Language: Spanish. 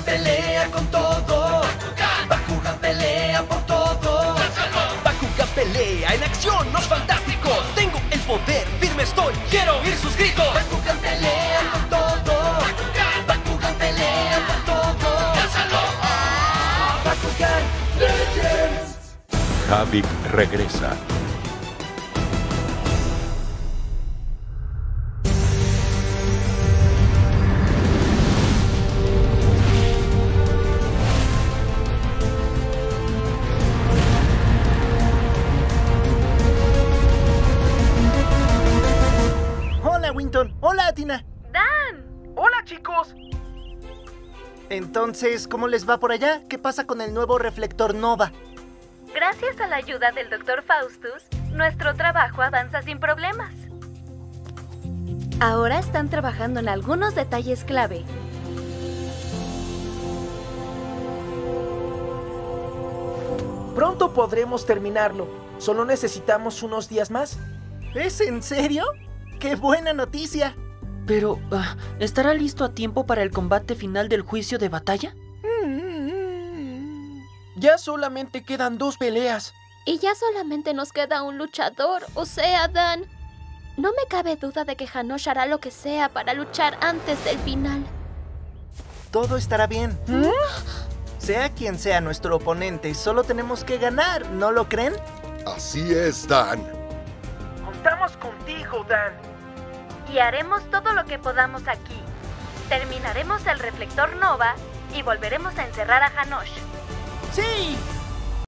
Bakugan pelea con todo. Bakugan pelea por todo. Bakugan pelea en acción, no es fantástico. Tengo el poder, firme estoy, quiero oír sus gritos. Bakugan pelea con todo. Bakugan pelea por todo. Bakugan Legends. Havik regresa. Hola, Tina. Dan, Hola, chicos. Entonces, ¿cómo les va por allá? ¿Qué pasa con el nuevo reflector Nova? gracias a la ayuda del Dr. Faustus, nuestro trabajo avanza sin problemas. Ahora están trabajando en algunos detalles clave. Pronto podremos terminarlo. Solo necesitamos unos días más. ¿Es en serio? ¡Qué buena noticia! Pero, ah, ¿estará listo a tiempo para el combate final del juicio de batalla? Ya solamente quedan dos peleas. Y ya solamente nos queda un luchador, o sea, Dan. No me cabe duda de que Hanosh hará lo que sea para luchar antes del final. Todo estará bien. Sea quien sea nuestro oponente, solo tenemos que ganar, ¿no lo creen? Así es, Dan. Contamos contigo, Dan. Y haremos todo lo que podamos aquí. Terminaremos el reflector Nova y volveremos a encerrar a Hanosh. ¡Sí!